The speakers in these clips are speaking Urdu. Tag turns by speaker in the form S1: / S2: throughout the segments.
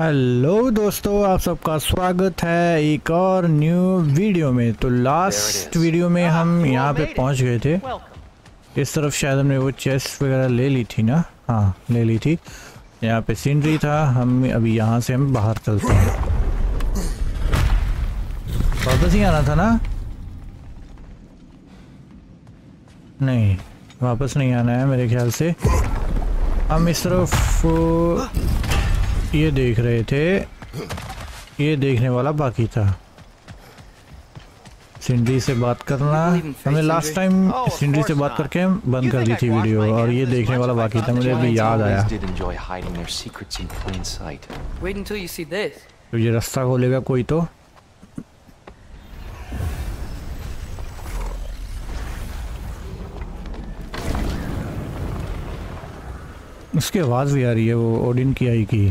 S1: ہلو دوستو آپ سب کا سواگت ہے ایک اور نیو ویڈیو میں۔ تو لاسٹ ویڈیو میں ہم یہاں پہ پہنچ گئے تھے۔ اس طرف شاید ہم نے وہ چیس وغیرہ لے لی تھی نا؟ ہاں لے لی تھی۔ یہاں پہ سینری تھا۔ ہم ابھی یہاں سے ہم باہر چلتے ہیں۔ واپس ہی آنا تھا نا؟ نہیں واپس نہیں آنا ہے میرے خیال سے۔ ہم اس طرف یہ دیکھ رہے تھے۔ یہ دیکھنے والا باقی تھا۔ سنڈری سے بات کرنا۔ ہم نے لاسٹ ٹائم سنڈری سے بات کر کے بند کر دی تھی ویڈیو اور یہ دیکھنے والا باقی تھا۔ مجھے ابھی یاد آیا۔ تو یہ رستہ کھولے گا کوئی تو۔ اس کی آواز بھی آ رہی ہے وہ اوڈن کی آئی کی۔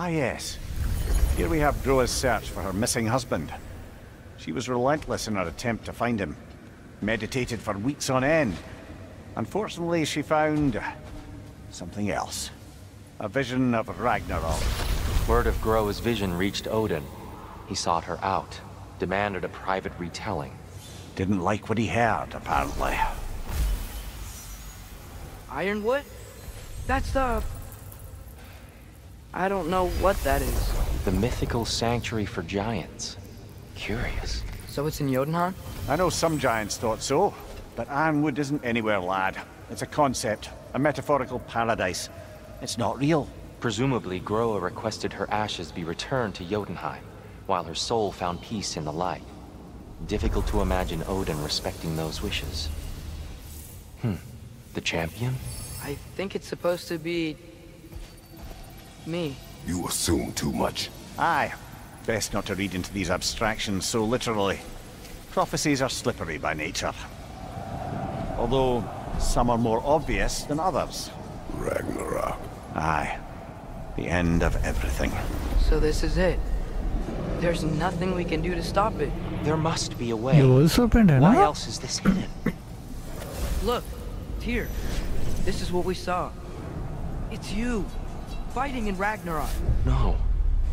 S2: Ah yes, here we have Groa's search for her missing husband. She was relentless in her attempt to find him. Meditated for weeks on end. Unfortunately, she found... something else. A vision of Ragnarok.
S3: Word of Groa's vision reached Odin. He sought her out, demanded a private retelling.
S2: Didn't like what he had, apparently.
S4: Ironwood? That's the... I don't know what that is.
S3: The mythical sanctuary for giants. Curious.
S4: So it's in Jotunheim?
S2: I know some giants thought so, but Ironwood isn't anywhere, lad. It's a concept, a metaphorical paradise. It's not real.
S3: Presumably, Groa requested her ashes be returned to Jotunheim, while her soul found peace in the light. Difficult to imagine Odin respecting those wishes. Hmm. The champion?
S4: I think it's supposed to be... me.
S5: You assume too much.
S2: Aye. Best not to read into these abstractions so literally. Prophecies are slippery by nature. Although, some are more obvious than others.
S5: Ragnarok.
S2: Aye. The end of everything.
S4: So this is it. There's nothing we can do to stop it.
S3: There must be a way.
S1: Why
S3: else is this hidden?
S4: Look, here. This is what we saw. It's you fighting in Ragnarok.
S3: No.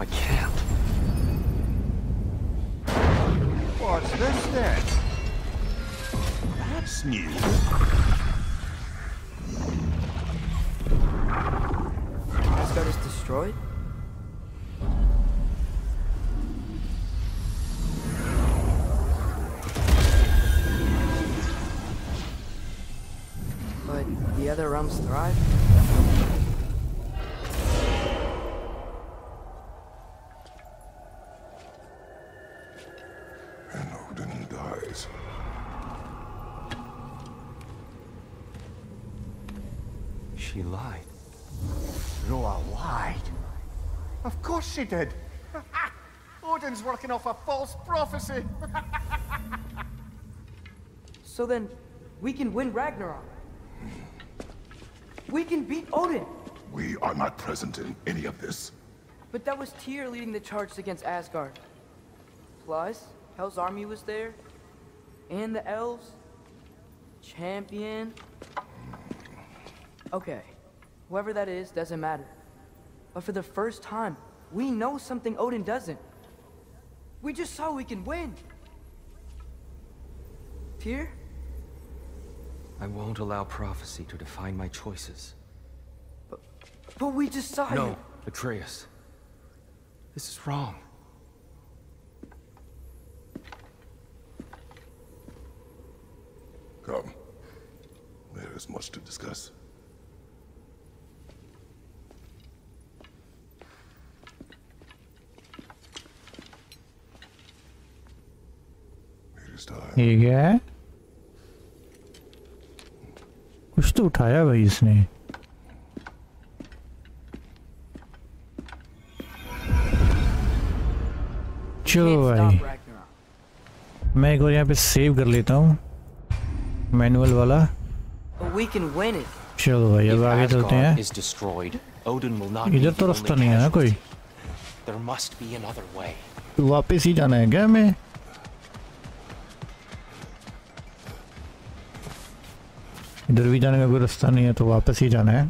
S3: I can't.
S2: What's this then? That's new.
S4: Asgard is destroyed? The other realms thrive?
S5: And Odin dies.
S3: She lied.
S2: Roa lied. Of course she did. Odin's working off a false prophecy.
S4: So then, we can win Ragnarok. We can beat Odin!
S5: We are not present in any of this.
S4: But that was Tyr leading the charge against Asgard. Plus, Hell's army was there. And the elves. Champion. Okay, whoever that is doesn't matter. But for the first time, we know something Odin doesn't. We just saw we can win. Tyr?
S3: I won't allow prophecy to define my choices.
S4: But we just saw you. No,
S3: Atreus. This is wrong.
S5: Come. There is much to discuss. It is
S1: time. تو اٹھایا بھائی اس نے۔
S4: چلو بھائی
S1: میں ایک اور یہاں پہ سیو کر لیتا ہوں۔ مینول والا۔ چلو بھائی اب آگے چلتے ہیں۔
S3: ادھر تو رستہ نہیں ہے نا کوئی؟
S1: واپس ہی جانا ہے کیا ہمیں؟ ادھر بھی جانے کا کوئی رستہ نہیں ہے تو واپس ہی جانا ہے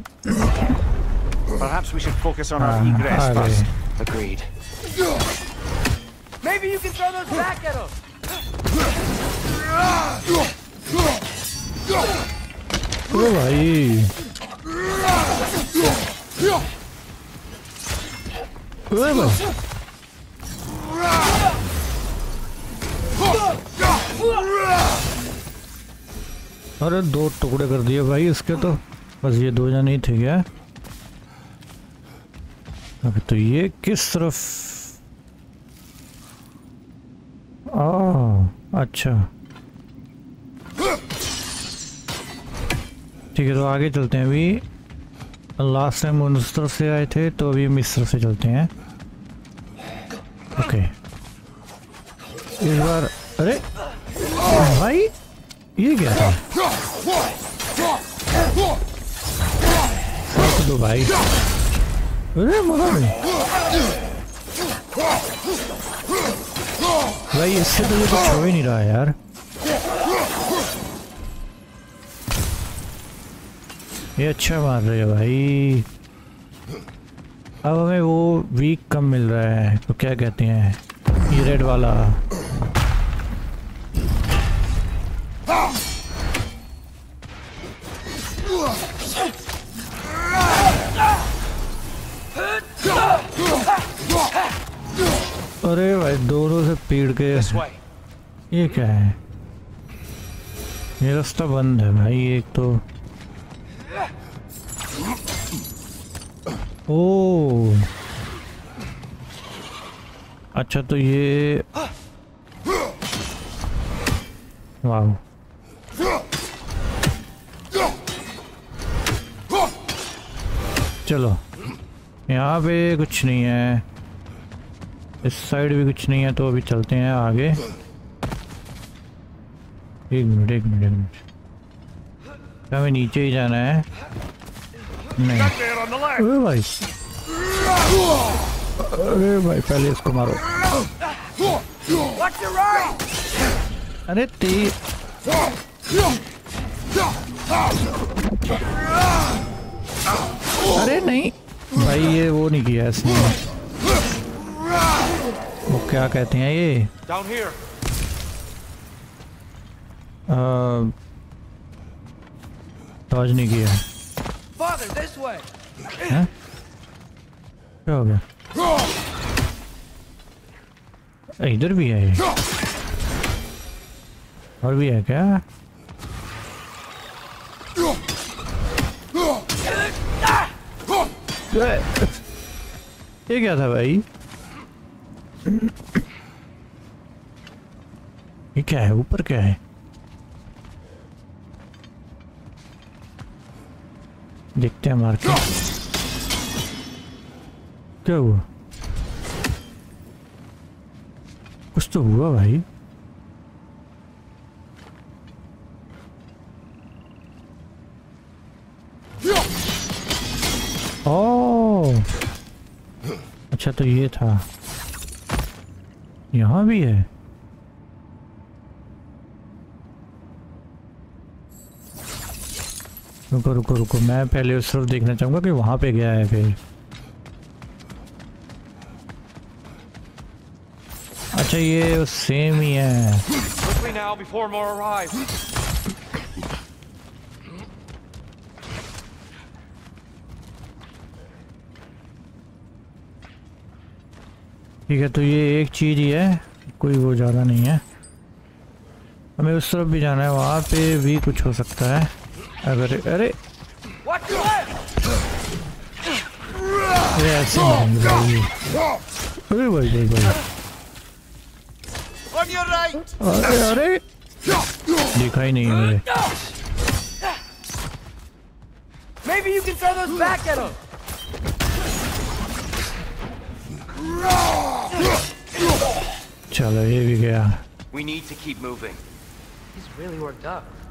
S1: Oh, ارے دو ٹکڑے کر دیے بھائی، اس کے تو بس یہ دو جانے ہی تھے، کیا؟ تو یہ کس طرف؟ آ اچھا۔ ٹھیک ہے، تو آگے چلتے ہیں ابھی۔ لاسٹ ٹائم وہ اس طرف سے آئے تھے، تو ابھی ہم اس طرف سے چلتے ہیں۔ اوکے۔ اس بار، ارے، بھائی! Igen tam. Kako dobaj. Gremo dalje. Zdaj je sedaj ljubo čoveni da, jar. یہ اچھا مار رہے ہو بھائی اب ہمیں وہ ویک کم مل رہا ہے تو کیا کہتے ہیں یہ ریڈ والا گیا یہ کیا ہے؟ یہ رستہ بند ہے بھائی، ایک تو۔ او۔ اچھا تو یہ واہ چلو، یہاں پہ کچھ نہیں ہے۔ اس سائیڈ بھی کچھ نہیں ہے تو ابھی چلتے ہیں آگے۔ ایک منٹ ایک منٹ ایک منٹ۔ ہمیں نیچے ہی جانا ہے؟ نہیں۔
S2: ارے
S1: بھائی۔ ارے بھائی، پہلے اس کو مارو۔ ارے تی۔ ارے نہیں۔ بھائی، یہ وہ نہیں کیا اس نے۔ وہ کیا کہتے ہیں یہ؟ توج نہیں کیا۔ ہاں؟ کیا ہو گیا؟ ادھر بھی ہے۔ اور بھی ہے کیا؟ یہ کیا تھا بھائی؟ یہ کیا ہے؟ اوپر کیا ہے؟ دیکھتے ہیں مار کے کیا ہوا؟ کچھ تو ہوا بھائی۔ او اچھا تو یہ تھا۔ یہاں بھی ہے۔ رکو رکو رکو، میں پہلے اس طرف دیکھنا چاہوں گا کہ وہاں پہ گیا ہے پھر۔ اچھا یہ سیم ہی ہے۔ ٹھیک ہے، تو یہ ایک چیز ہی ہے، کوئی وہ زیادہ نہیں ہے۔ ہمیں اس طرف بھی جانا ہے، وہاں پہ بھی کچھ ہو سکتا ہے۔ اگر ارے! ایسے دکھائی نہیں مجھے Chalo, here we go.
S3: We need to keep moving.
S4: He's really worked up.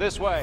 S3: This way.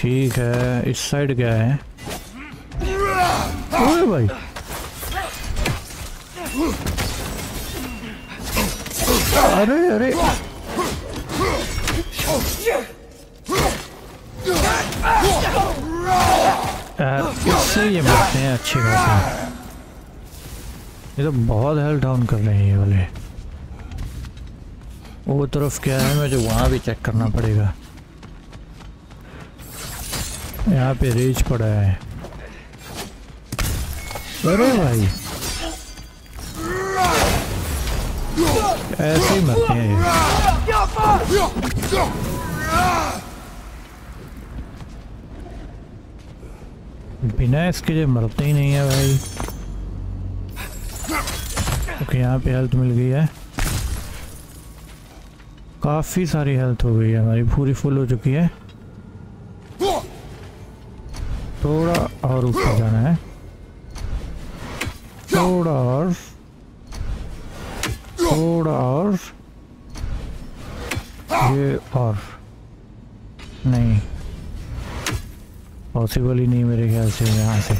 S1: ٹھیک ہے، اس سائڈ کیا ہے؟ اوے بھائی۔ ارے ارے۔ اس سے یہ باتیں ہیں اچھی باتیں یہ تو بہت ہیل ڈاؤن کر رہے ہیں یہ والے۔ وہ طرف کیا ہے، مجھے وہاں بھی چیک کرنا پڑے گا۔ یہاں پہ ریچ پڑا ہے۔ ارے بھائی۔ ایسے ہی مرتے ہیں۔ بنا اس کے مرتے ہی نہیں ہے بھائی۔ اوکے، یہاں پہ ہیلتھ مل گئی ہے۔ کافی ساری ہیلتھ ہو گئی ہے ہماری، پوری فل ہو چکی ہے۔ تھوڑا اور اوپر جانا ہے۔ تھوڑا اور۔ تھوڑا اور۔ یہ اور۔ نہیں۔ پاسبل ہی نہیں میرے خیال سے یہاں سے۔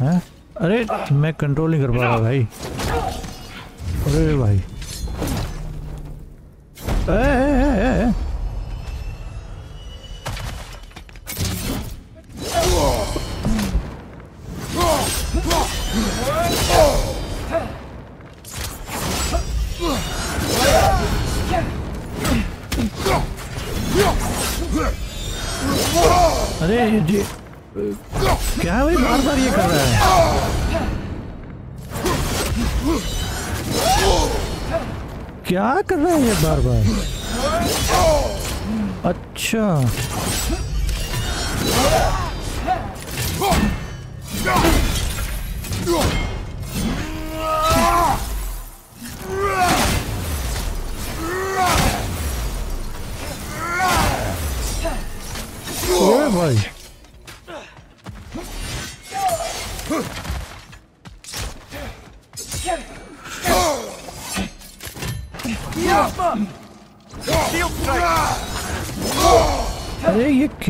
S1: ہاں؟ ارے، میں کنٹرول نہیں کر پا رہا بھائی۔ ارے بھائی۔ کیا بھائی بار بار یہ کر رہا ہے کیا کر رہا ہے یہ بار بار اچھا بھائی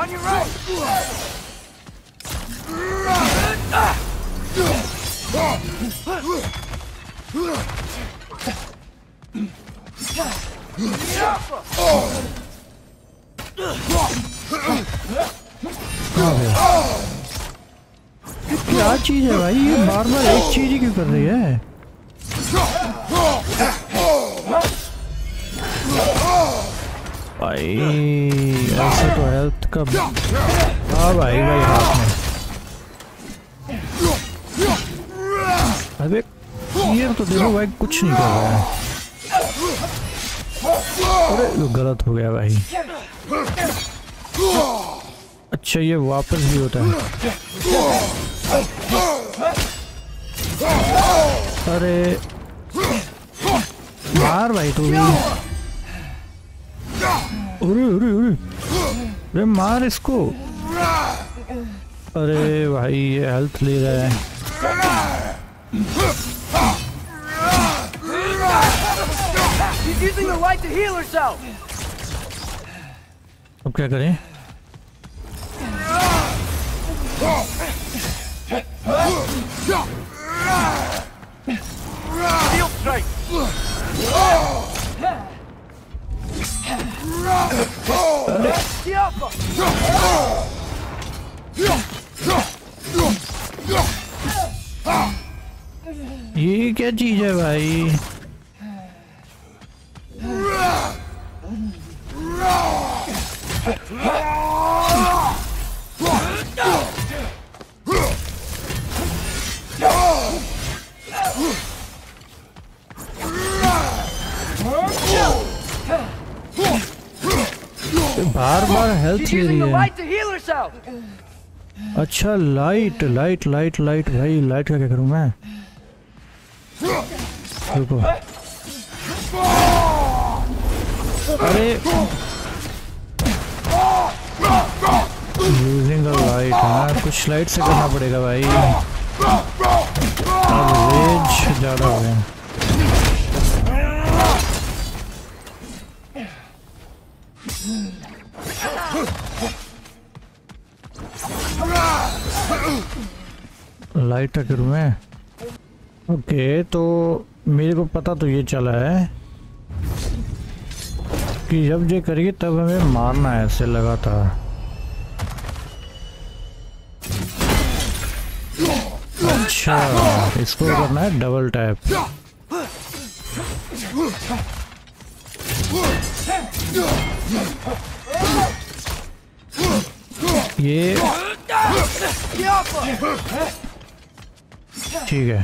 S4: On your right.
S1: Oh. کیا چیز ہے بھائی یہ بار بار ایک چیز ہی کیوں کر رہی ہے بھائی ایسا تو ہیلتھ کا ہاں بھائی بھائی ہاتھ میں ابھی یہ تو دیکھو بھائی کچھ نہیں کر رہا ہے ارے غلط ہو گیا بھائی اچھا یہ واپس بھی ہوتا ہے ارے مار بھائی تو ارے ارے ارے۔ مار اس کو۔ ارے بھائی یہ ہیلتھ لے رہے ہیں۔ اب کیا کریں؟ Steel
S2: strike!
S1: یہ کیا چیز ہے بھائی
S4: herself.
S1: اچھا لائٹ لائٹ لائٹ لائٹ بھائی لائٹ کا کیا کروں میں رکو ارے یوزنگ لائٹ ہاں کچھ لائٹ سے کرنا پڑے گا بھائی اب ریج زیادہ ہو گیا لائٹ کا میں۔ اوکے، تو میرے کو پتا تو یہ چلا ہے کہ جب یہ کریے تب ہمیں مارنا ہے ایسے لگاتار۔ اچھا اس کو کرنا ہے ڈبل ٹیپ۔ یہ ٹھیک ہے۔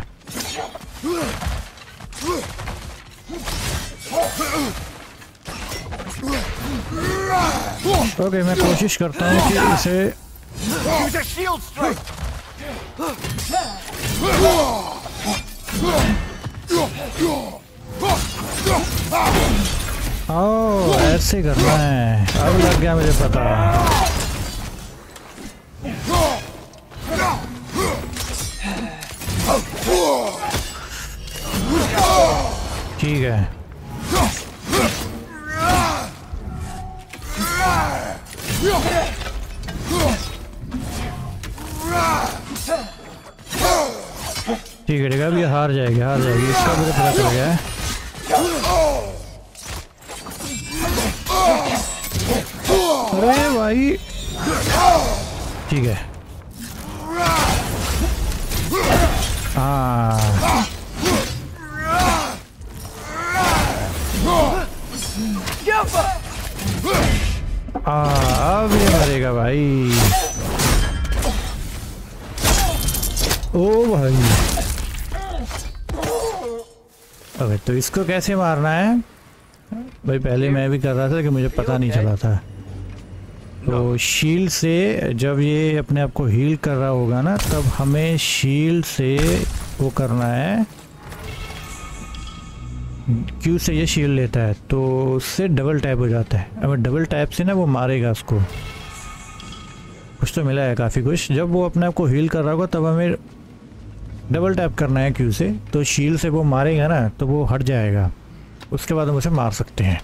S1: اوکے میں کوشش کرتا ہوں کہ اسے او ایسے کرنا ہے۔ اب لگ گیا مجھے پتا۔ ٹھیک ہے۔ ٹھیک ہے ٹھیک ہے، اب یہ ہار جائے گی، ہار جائے گی۔ اس کا مجھے پتا چل گیا۔ ہے ارے بھائی۔ ٹھیک ہے۔ ہاں اب یہ مرے گا بھائی۔ او بھائی۔ اوکے تو اس کو کیسے مارنا ہے؟ بھائی پہلے میں بھی کر رہا تھا کہ مجھے پتا نہیں چلا تھا۔
S3: تو
S1: شیلڈ سے جب یہ اپنے آپ کو ہیل کر رہا ہوگا نا تب ہمیں شیلڈ سے وہ کرنا ہے۔ کیو سے یہ شیلڈ لیتا ہے تو اس سے ڈبل ٹائپ ہو جاتا ہے۔ اگر ڈبل ٹائپ سے نا وہ مارے گا اس کو۔ کچھ تو ملا ہے کافی کچھ۔ جب وہ اپنے آپ کو ہیل کر رہا ہوگا تب ہمیں ڈبل ٹیپ کرنا ہے کیو سے۔ تو شیل سے وہ مارے گا نا تو وہ ہٹ جائے گا۔ اس کے بعد ہم اسے مار سکتے ہیں۔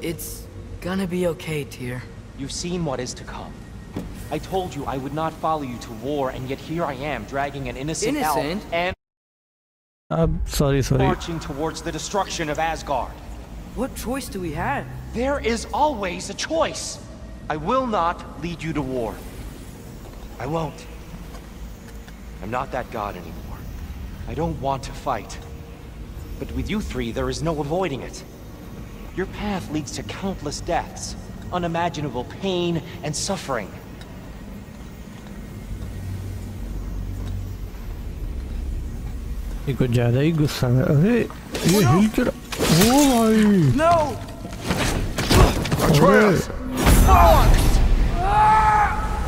S4: It's gonna be okay, dear.
S3: You've seen what is to come. I told you I would not follow you to war, and yet here I am, dragging an innocent, innocent? and
S1: I'm sorry, sorry.
S3: marching towards the destruction of Asgard.
S4: What choice do we have?
S3: There is always a choice. I will not lead you to war. I won't. I'm not that god anymore. I don't want to fight. But with you three, there is no avoiding it. Your path leads to countless deaths, unimaginable pain and suffering.
S1: Mikor gyere, ye azért ő Oh Olaj!
S4: No!
S5: Atreus!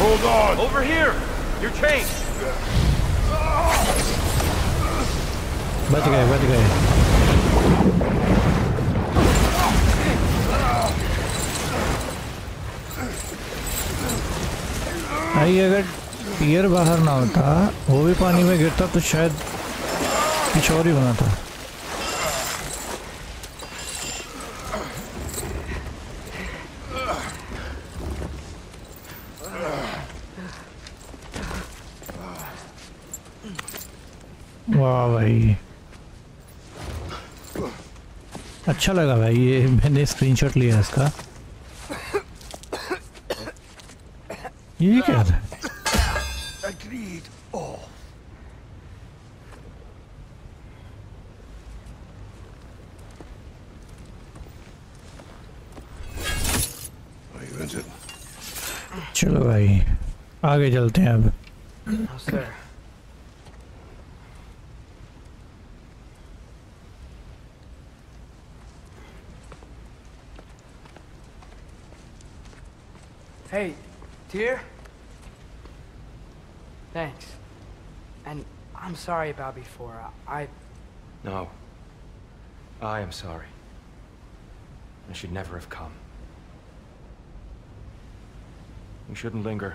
S5: Hold on!
S3: Over here! You're chained!
S1: بچ گئے بچ گئے بھائی اگر ٹیر باہر نہ ہوتا وہ بھی پانی میں گرتا تو شاید کچھ اور ہی ہونا تھا واہ بھائی اچھا لگا بھائی یہ میں نے اسکرین شاٹ لیا اس کا۔ یہ کیا تھا? چلو بھائی آگے چلتے ہیں اب۔
S4: sorry about before. I...
S3: No. I am sorry. I should never have come. We shouldn't linger.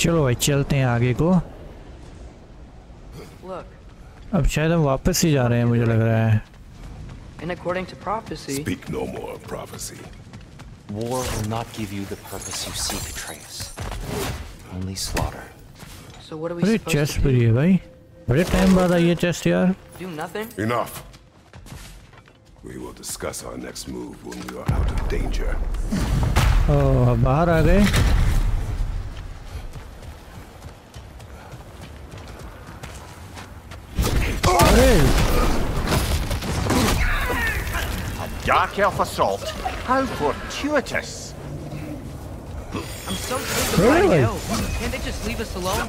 S1: چلو بھائی چلتے ہیں آگے کو۔ اب شاید ہم واپس ہی جا رہے ہیں مجھے لگ رہا ہے۔
S4: بڑی چیسٹ پر یہ
S1: بھائی۔ بڑی ٹائم بعد آئی ہے چیسٹ یار۔
S5: اناف We will discuss our next move when we are out of danger.
S1: Oh, we are out of danger.
S2: Dark elf assault? How fortuitous! I'm
S4: so sick of Really? fighting elves. Can't they just leave us alone?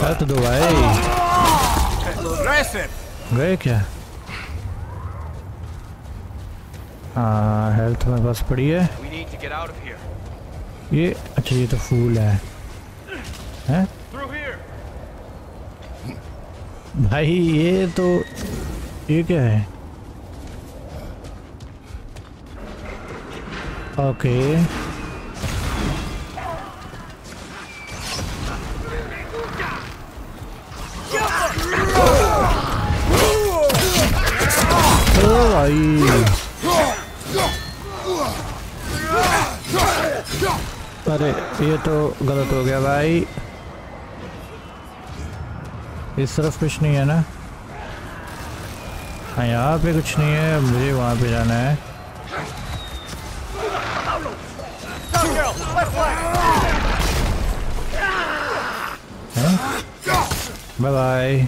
S1: Tá tudo bem? Vem aqui. Ah, ela também vai subir. E a tia do. É?
S3: Through.
S1: بھائی، یہ تو یہ کیا ہے؟ اوکے۔ بھائی۔ ارے، یہ تو غلط ہو گیا بھائی۔ اس طرف کچھ نہیں ہے نا؟ ہاں یہاں پہ کچھ نہیں ہے، مجھے وہاں پہ جانا ہے۔ ہاں؟ بائے بائے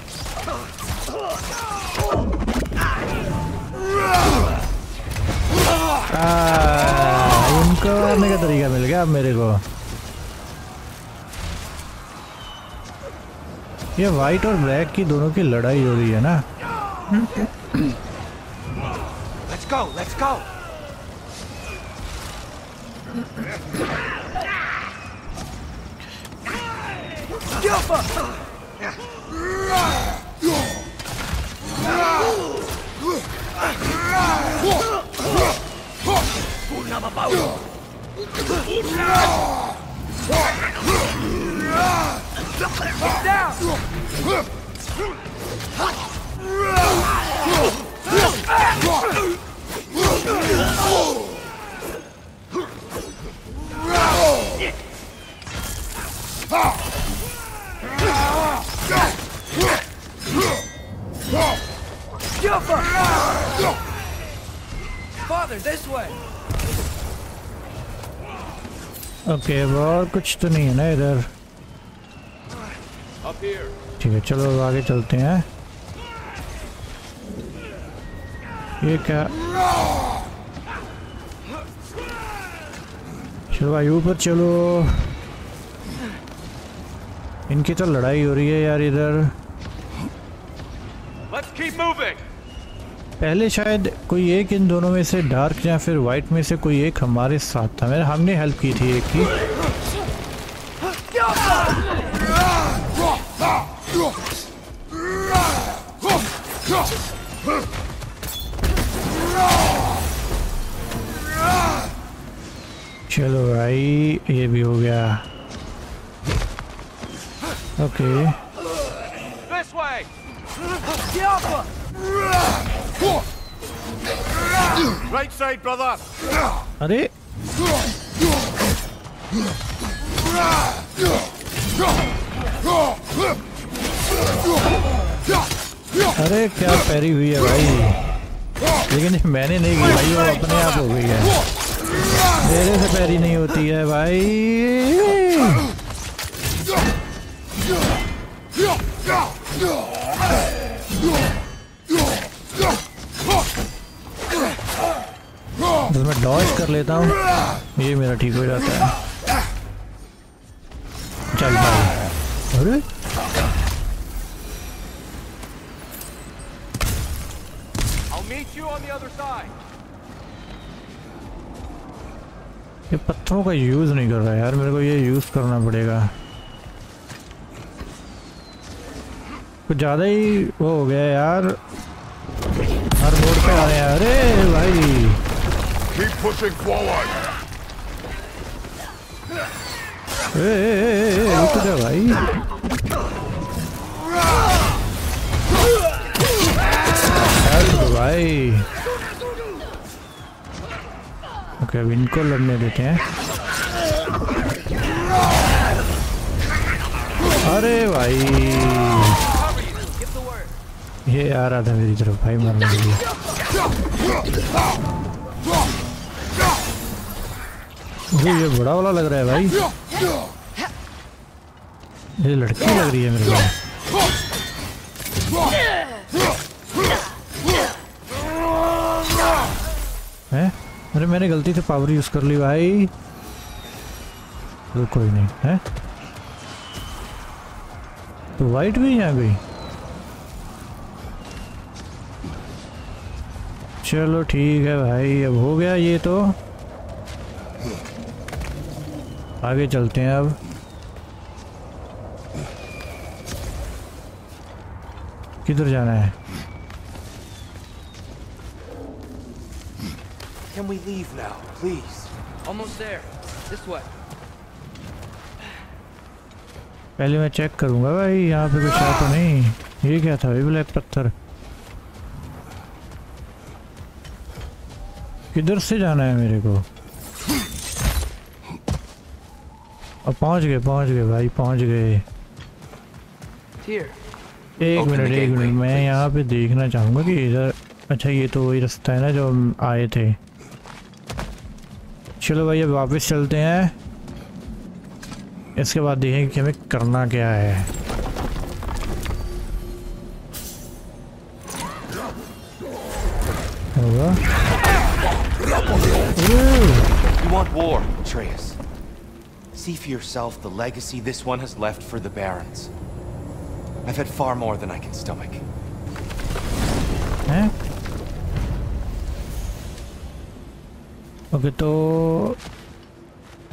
S1: ان کو مارنے کا طریقہ مل گیا اب میرے کو۔ یہ وائٹ اور بلیک کی دونوں کی لڑائی ہو رہی ہے نا۔ اوکے okay, اور کچھ تو نہیں ہے نا ادھر ٹھیک ہے چلو اب آگے چلتے ہیں یہ کیا چلو بھائی اوپر چلو ان کی تو لڑائی ہو رہی ہے یار ادھر۔ پہلے شاید کوئی ایک ان دونوں میں سے ڈارک یا پھر وائٹ میں سے کوئی ایک ہمارے ساتھ تھا۔ میرا ہم نے ہیلپ کی تھی ایک کی۔ چلو بھائی یہ بھی ہو گیا۔ Okay.
S3: This way.
S2: Right side, brother.
S1: Allez. ارے کیا پیری ہوئی ہے بھائی لیکن میں نے نہیں کی بھائی وہ اپنے آپ ہو گئی ہے میرے سے پیری نہیں ہوتی ہے بھائی جب میں ڈاش کر لیتا ہوں یہ میرا ٹھیک ہو جاتا ہے۔ چل بھائی۔ ارے؟ یہ پتھروں کا یوز نہیں کر رہا یار میرے کو یہ یوز کرنا پڑے گا۔ کچھ زیادہ ہی وہ ہو گیا یار۔ ہر بورڈ پہ آ رہے ہیں۔ ارے بھائی۔ رک جا بھائی۔ بھائی۔ اوکے ان کو لڑنے دیتے ہیں۔ ارے بھائی۔ یہ آ رہا تھا میری طرف بھائی مارنے کے لیے یہ بڑا والا لگ رہا ہے بھائی۔ یہ لڑکی لگ رہی ہے میرے ارے میں نے غلطی سے پاور یوز کر لی بھائی۔ کوئی نہیں ہے تو وائٹ بھی ہے بھائی چلو ٹھیک ہے بھائی اب ہو گیا یہ تو آگے چلتے ہیں اب کدھر جانا ہے
S3: Can we leave now, please?
S4: Almost there. This way.
S1: پہلے میں چیک کروں گا بھائی یہاں پہ کچھ ہے تو نہیں یہ کیا تھا بلیک پتھر کدھر سے جانا ہے میرے کو؟ اب پہنچ گئے پہنچ گئے بھائی پہنچ گئے۔ ایک منٹ ایک منٹ۔ میں یہاں پہ دیکھنا چاہوں گا کہ ادھر اچھا یہ تو وہی رستہ ہے نا جو ہم آئے تھے۔ چلو بھائی اب واپس چلتے ہیں۔ اس کے بعد دیکھیں کہ ہمیں کرنا کیا ہے۔ You
S3: want war, Atreus. See for yourself the legacy this one has left for the Barons. I've had far more than I can stomach.
S1: Eh? Okay, so.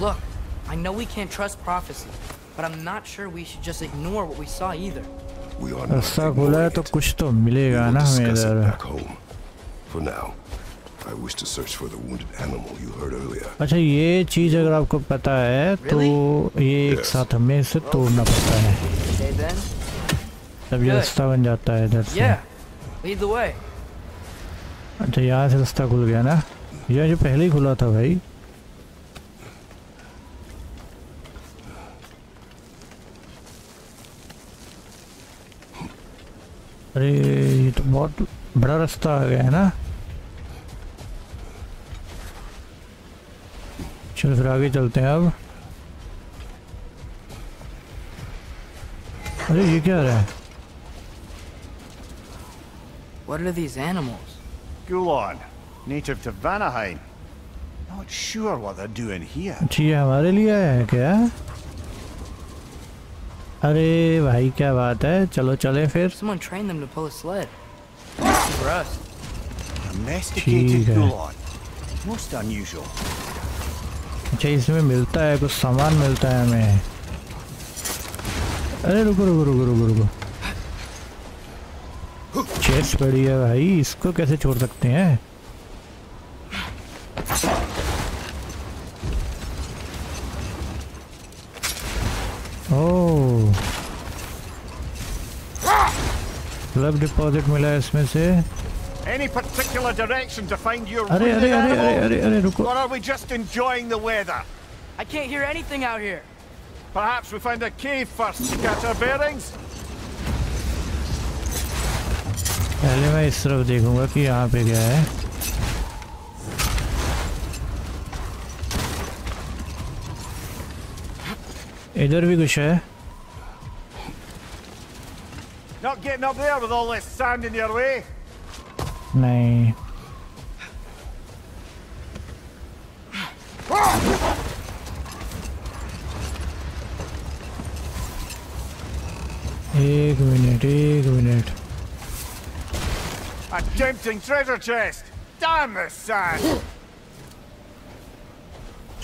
S4: Look, I know we can't trust prophecy, But I'm not sure we should just ignore what we saw either.
S5: We are not بلایا تو
S1: کچھ تو ملے گا نا ہمیں ادھر
S5: For now, I wish to search for the wounded animal you heard earlier.
S1: اچھا یہ چیز اگر آپ کو پتا ہے تو یہ ایک ساتھ ہمیں اسے توڑنا پڑتا ہے تب یہ رستہ بن جاتا ہے ادھر سے اچھا یہاں سے رستہ کھل گیا نا یہ جو پہلے ہی کھلا تھا بھائی ارے یہ تو بہت بڑا راستہ آ گیا ہے نا چل پھر آگے چلتے ہیں اب ارے یہ کیا رہا ہے
S4: What are these animals?
S2: Gulan, native to Vanaheim. Not sure what they're doing here.
S1: جی ہمارے لیے آیا ہے کیا ارے بھائی کیا بات ہے؟ چلو چلے پھر۔ اچھا اس میں ملتا ہے کچھ سامان ملتا ہے ہمیں۔ ارے رکو رکو رکو رکو رکو۔ چیس پڑی ہے بھائی اس کو کیسے چھوڑ سکتے ہیں؟ لب ڈیپ ملا ہے اس میں سے
S2: Any particular direction to find your array, array, array, array,
S1: array, array, ruko. Or
S2: are we just enjoying the weather?
S4: I can't hear anything out here.
S2: Perhaps we find a cave first to get our bearings?
S1: پہلے میں اس طرف دیکھوں گا کہ یہاں پہ کیا ہے ادھر بھی کچھ ہے
S2: getting up there with all this sand in your way?
S1: Nay. Egg minute, egg minute.
S2: A tempting treasure chest! Damn this sand!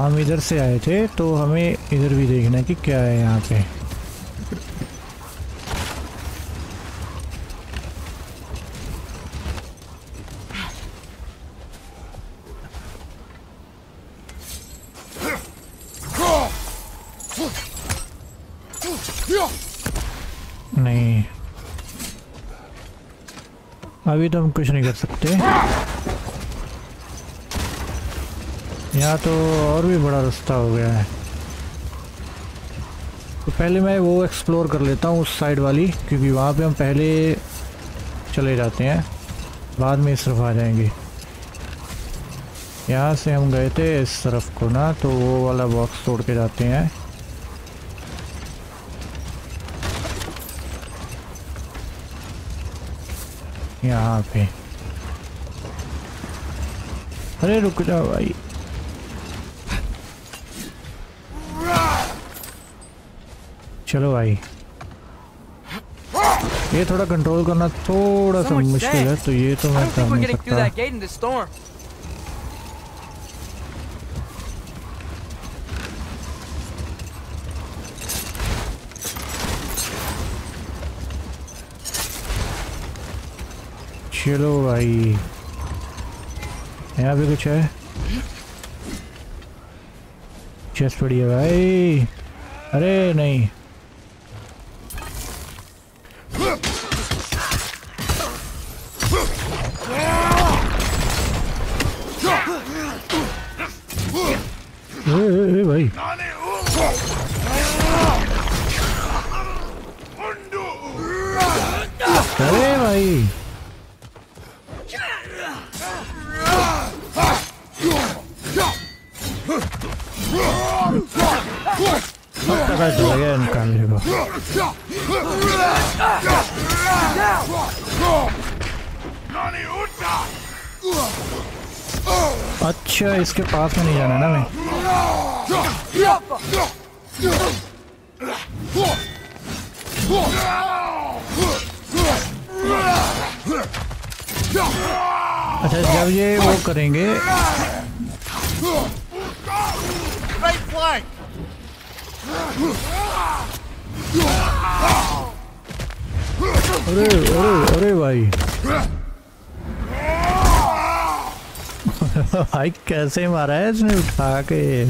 S1: ہم ادھر سے آئے تھے تو ہمیں ادھر بھی دیکھنا ہے کہ کیا ہے یہاں پہ۔ نہیں۔ ابھی تو ہم کچھ نہیں کر سکتے۔ یہاں تو اور بھی بڑا رستہ ہو گیا ہے۔ تو پہلے میں وہ ایکسپلور کر لیتا ہوں اس سائڈ والی، کیونکہ وہاں پہ ہم پہلے چلے جاتے ہیں۔ بعد میں اس طرف آ جائیں گے۔ یہاں سے ہم گئے تھے اس طرف کو نا، تو وہ والا باکس توڑ کے جاتے ہیں۔ یہاں پہ۔ ارے رک جاؤ بھائی۔ چلو بھائی۔ یہ تھوڑا کنٹرول کرنا تھوڑا سا مشکل ہے تو یہ تو میں کر نہیں سکتا چلو بھائی۔ یہاں بھی کچھ ہے؟ چیس پڑی ہے بھائی۔ ارے نہیں۔ اچھا جب یہ وہ کریں گے ارے ارے ارے بھائی بھائی کیسے مارا ہے اس نے اٹھا کے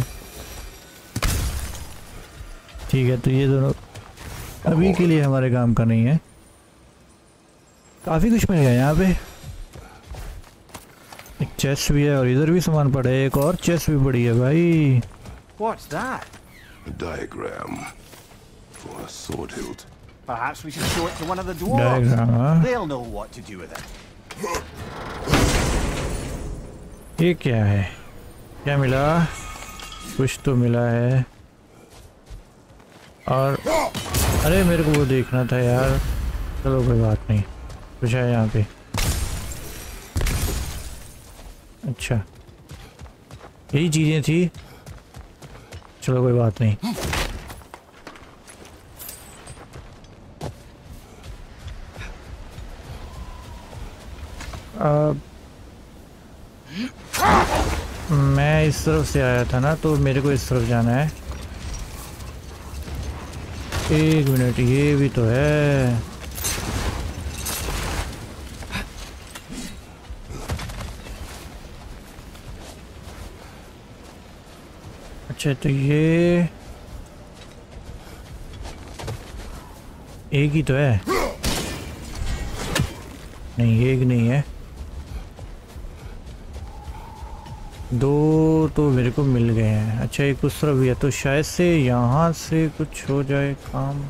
S1: ٹھیک ہے تو یہ دونوں ابھی کے لیے ہمارے کام کا نہیں ہے کافی کچھ مل گیا یہاں پہ ایک چیس بھی ہے اور ادھر بھی سامان پڑا ہے ایک اور چیس بھی پڑی ہے بھائی
S2: What's that?
S5: A diagram for a sword hilt.
S2: Perhaps we should show it to one of the dwarves.
S1: Diagram, huh?
S2: They'll know what to do with it.
S1: یہ کیا ہے کیا ملا کچھ تو ملا ہے اور ارے میرے کو وہ دیکھنا تھا یار چلو کوئی بات نہیں کچھ ہے یہاں پہ اچھا۔ یہی چیزیں تھیں۔ چلو کوئی بات نہیں۔ میں اس طرف سے آیا تھا نا، تو میرے کو اس طرف جانا ہے۔ ایک منٹ، یہ بھی تو ہے۔ اچھا تو یہ ایک ہی تو ہے۔ نہیں، ایک نہیں ہے۔ دو تو میرے کو مل گئے ہیں۔ اچھا ایک اس طرح بھی ہے۔ تو شاید سے یہاں سے کچھ ہو جائے کام۔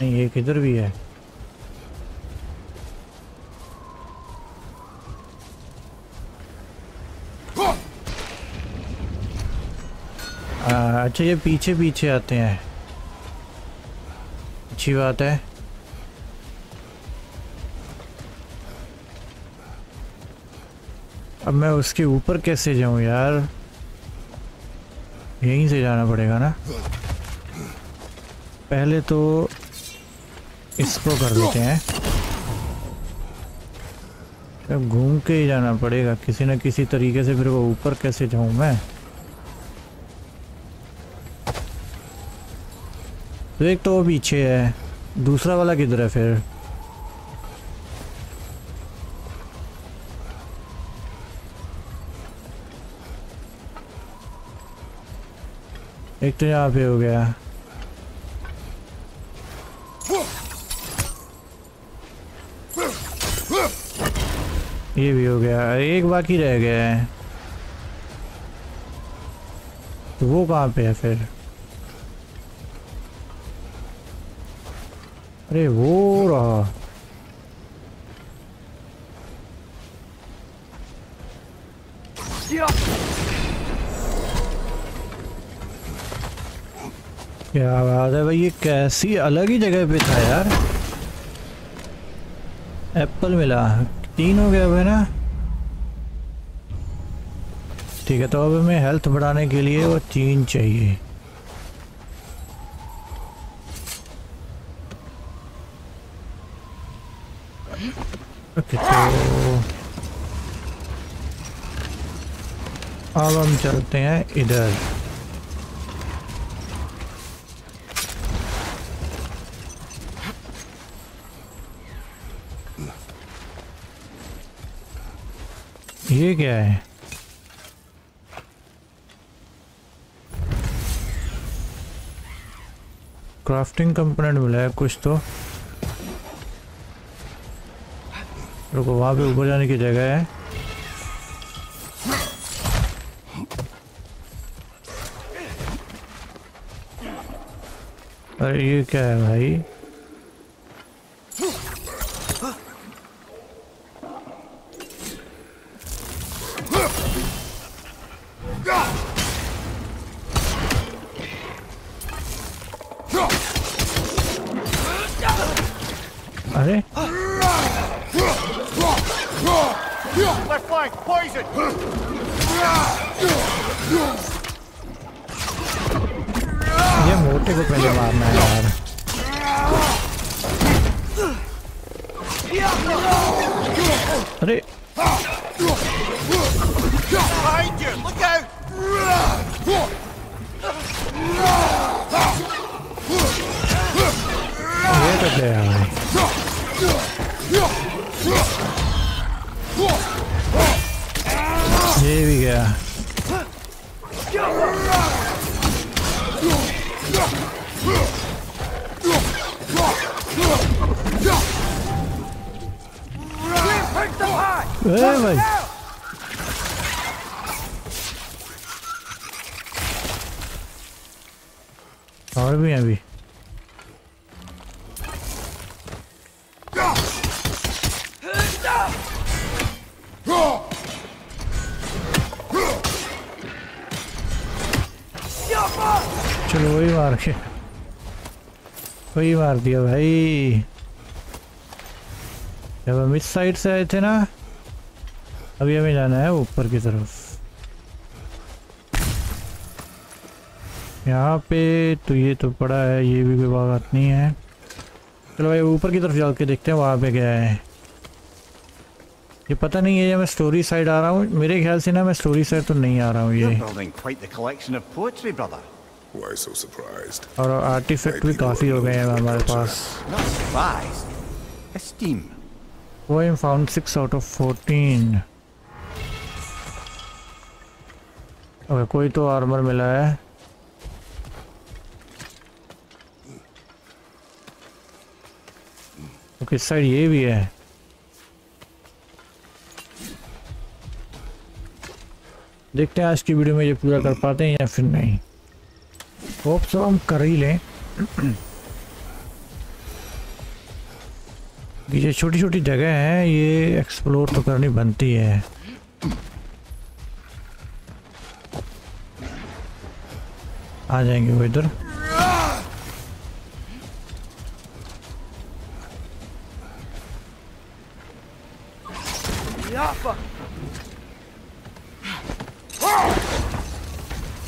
S1: نہیں، ایک ادھر بھی ہے۔ اچھا یہ پیچھے پیچھے آتے ہیں۔ اچھی بات ہے۔ اب میں اس کے اوپر کیسے جاؤں یار؟ یہیں سے جانا پڑے گا نا؟ پہلے تو اس کو کر دیتے ہیں۔ گھوم کے ہی جانا پڑے گا۔ کسی نہ کسی طریقے سے پھر وہ اوپر کیسے جاؤں میں؟ ایک تو وہ پیچھے ہے، دوسرا والا کدھر ہے پھر؟ ایک تو یہاں پہ ہو گیا۔ یہ بھی ہو گیا۔ ایک باقی رہ گیا ہے تو وہ کہاں پہ ہے پھر؟ ارے وہ رہا کیا بات ہے بھائی یہ کیسی الگ ہی جگہ پہ تھا یار ایپل ملا تین ہو گیا بھائی نا ٹھیک ہے تو اب ہمیں ہیلتھ بڑھانے کے لیے وہ تین چاہیے اب ہم چلتے ہیں ادھر یہ کیا ہے کرافٹنگ کمپوننٹ ملا ہے کچھ تو رکو وہاں پہ اوپر جانے کی جگہ ہے There you go, eh? Allez.
S2: Left flank, poison!
S1: موٹے کو پہلے مارنا ہے یار۔ ارے۔ یہ بھی گیا
S4: É,
S1: velho. اور بھی ہیں ابھی چلو وہی مار کے وہی مار دیا بھائی۔ جب ہم اس سائڈ سے آئے تھے نا؟ ابھی ہمیں جانا ہے اوپر کی طرف۔ یہاں پہ تو یہ تو پڑا ہے یہ بھی کوئی بات نہیں ہے۔ چلو بھائی اوپر کی طرف جا کے دیکھتے ہیں وہاں پہ کیا ہے۔ یہ پتہ نہیں ہے میں سٹوری سائیڈ آ رہا ہوں۔ میرے خیال سے نا میں سٹوری سائیڈ تو نہیں آ رہا ہوں یہ۔ اور آرٹیفیکٹ بھی کافی ہو گئے ہیں ہمارے پاس۔ Poem found 6 out of 14 okay okay, کوئی تو آرمر ملا ہے اوکے سائڈ یہ بھی ہے دیکھتے ہیں آج کی ویڈیو میں یہ پورا کر پاتے ہیں یا پھر نہیں ہوپ سو ہم کر ہی لیں کہ یہ چھوٹی چھوٹی جگہ ہیں، یہ ایکسپلور تو کرنی بنتی ہے آ جائیں گے وہ ادھر۔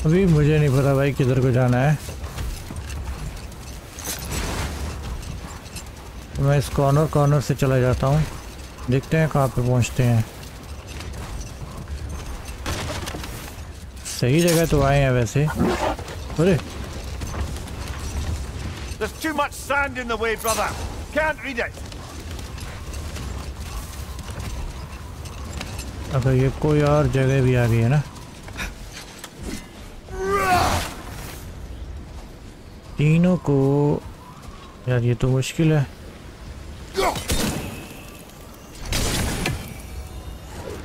S1: ابھی مجھے نہیں پتا بھائی کدھر کو جانا ہے۔ میں اس کارنر کارنر سے چلا جاتا ہوں۔ دیکھتے ہیں کہاں پہ پہنچتے ہیں۔ صحیح جگہ تو آئے ہیں ویسے۔ ارے۔
S2: There's too much sand in the way, brother. Can't read it.
S1: اگر یہ کوئی اور جگہ بھی آ گئی ہے نا۔ تینوں کو یار یہ تو مشکل ہے۔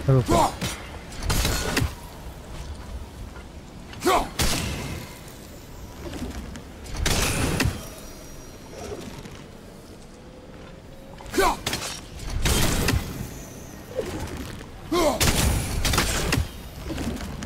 S1: Perfect.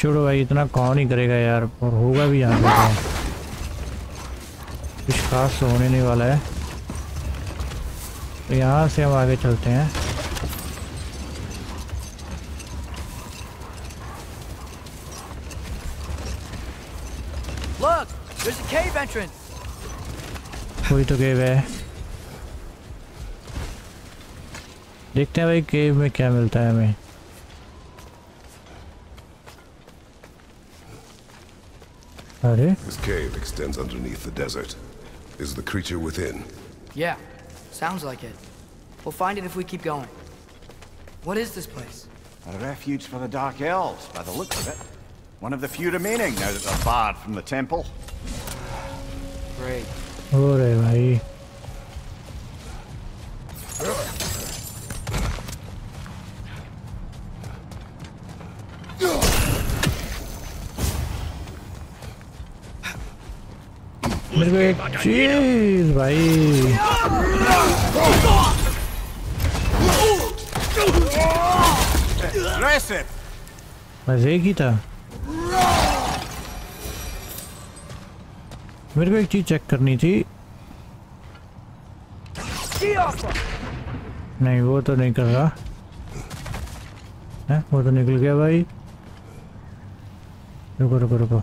S1: چھوڑو بھائی اتنا کون ہی کرے گا یار اور ہوگا بھی یہاں پہ کچھ خاص ہونے نہیں والا ہے تو یہاں سے ہم آگے چلتے ہیں کوئی تو کیو ہے دیکھتے ہیں بھائی کیو میں کیا ملتا ہے ہمیں Howdy.
S5: This cave extends underneath the desert. Is the creature within?
S4: Yeah, sounds like it. We'll find it if we keep going. What is this place?
S2: A refuge for the Dark Elves, by the looks of it. One of the few remaining now that they're barred from the temple.
S4: Great.
S1: Alright, میرے کو ایک چیز بھائی مزے کی تھا میرے کو ایک چیز چیک کرنی تھی نہیں وہ تو نہیں کر رہا وہ تو نکل گیا بھائی رکو رکو رکو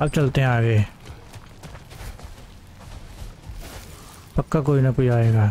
S1: اب چلتے ہیں آگے۔ پکا کوئی نہ کوئی آئے گا۔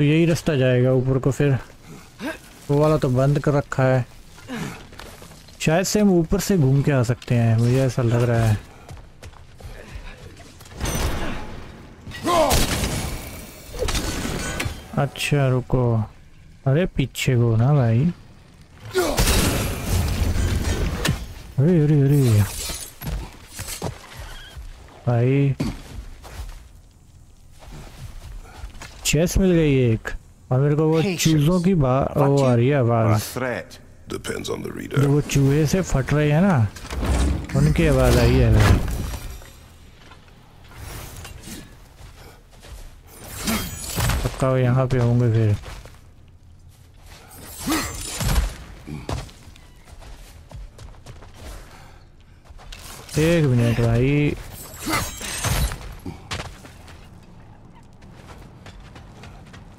S1: تو یہی رستہ جائے گا اوپر کو پھر۔ وہ والا تو بند کر رکھا ہے۔ شاید سے ہم اوپر سے گھوم کے آ سکتے ہیں، مجھے ایسا لگ رہا ہے۔ اچھا رکو۔ ارے، پیچھے کو نا بھائی۔ ارے ارے ارے۔ بھائی چیس مل گئی ایک اور میرے کو وہ چوزوں کی بات وہ آ رہی ہے آواز
S5: جو
S1: وہ چوہے سے پھٹ رہے ہیں نا ان کی آواز آئی ہے میرے پکا وہ یہاں پہ ہوں گے پھر ایک منٹ بھائی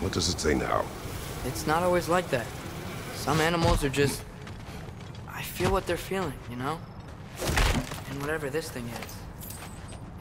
S5: What does it say now?
S4: It's not always like that. Some animals are just I feel what they're feeling, you know? And whatever this thing is.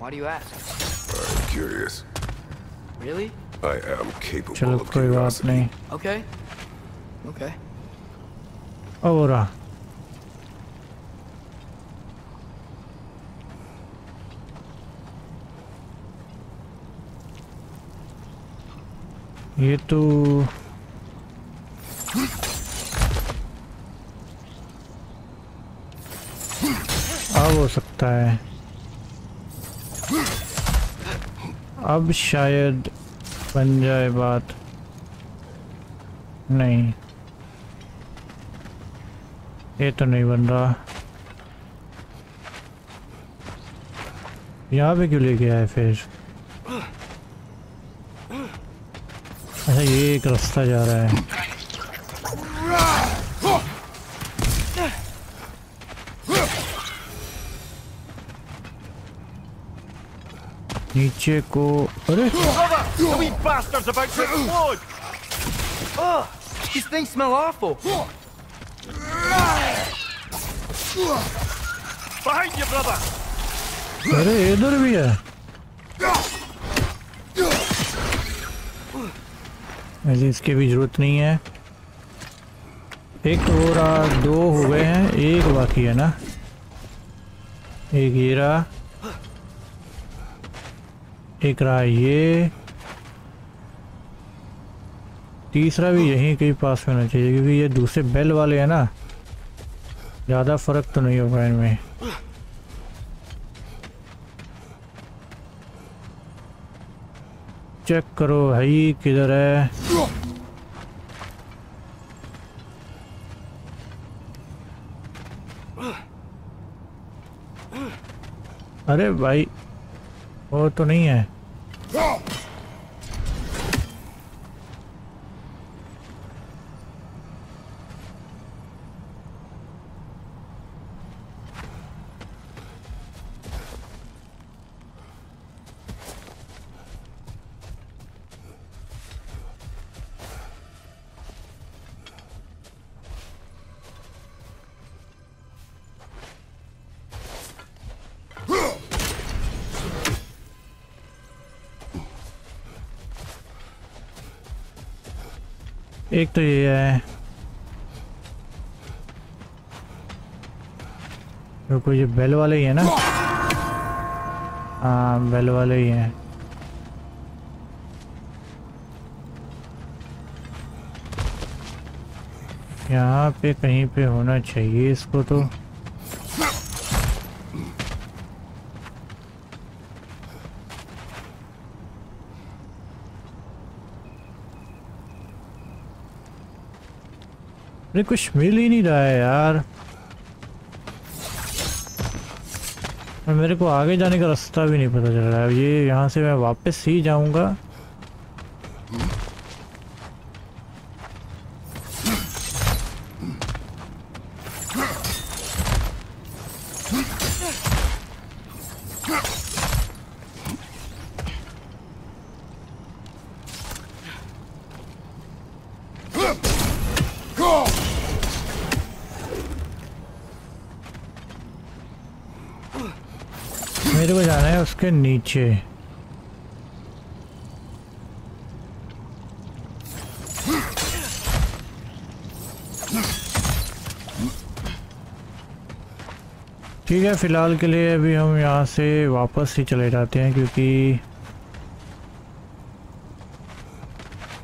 S4: Why do you ask?
S5: I'm curious.
S4: Really?
S5: I am capable of curiosity.
S4: Okay. Okay.
S1: Oh, what? یہ تو اب ہو سکتا ہے۔ اب شاید بن جائے بات۔ نہیں۔ یہ تو نہیں بن رہا۔ یہاں پہ کیوں لے گیا ہے پھر؟ اچھا یہ ایک راستہ جا رہا ہے۔ نیچے کو ارے!
S4: These things smell awful.
S2: Behind you, brother.
S1: ارے ادھر بھی ہے۔ ویسے اس کی بھی ضرورت نہیں ہے۔ ایک تو ہو رہا دو ہو گئے ہیں۔ ایک باقی ہے نا۔ ایک یہ رہا۔ ایک رہا یہ۔ تیسرا بھی یہیں کئی پاس میں ہونا چاہیے کیونکہ یہ دوسرے بیل والے ہیں نا۔ زیادہ فرق تو نہیں ہوگا ان میں۔ چیک کرو بھائی کدھر ہے؟ ارے بھائی وہ تو نہیں ہے۔ Victory ہے کیونکہ یہ بیل والے ہی ہیں نا ہاں بیل والے ہی ہیں یہاں پہ کہیں پہ ہونا چاہیے اس کو تو نہیں کچھ مل ہی نہیں رہا ہے یار۔ میرے کو آگے جانے کا راستہ بھی نہیں پتہ چل رہا ہے۔ یہ یہاں سے میں واپس ہی جاؤں گا۔ کے نیچے۔ ٹھیک ہے، فی الحال کے لیے ابھی ہم یہاں سے واپس ہی چلے جاتے ہیں کیونکہ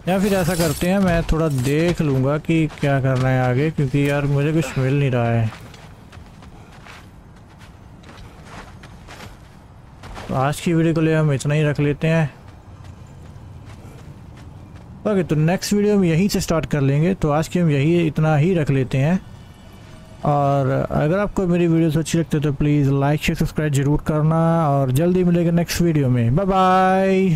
S1: یا پھر ایسا کرتے ہیں، میں تھوڑا دیکھ لوں گا کہ کیا کرنا ہے آگے، کیونکہ یار مجھے کچھ مل نہیں رہا ہے۔ آج کی ویڈیو کے لیے ہم اتنا ہی رکھ لیتے ہیں۔ اوکے تو نیکسٹ ویڈیو ہم یہی سے سٹارٹ کر لیں گے۔ تو آج کی ہم یہی اتنا ہی رکھ لیتے ہیں۔ اور اگر آپ کو میری ویڈیوز اچھی لگتے تو پلیز لائک شیئر سبسکرائب ضرور کرنا۔ اور جلدی ملے گا نیکسٹ ویڈیو میں۔ Bye bye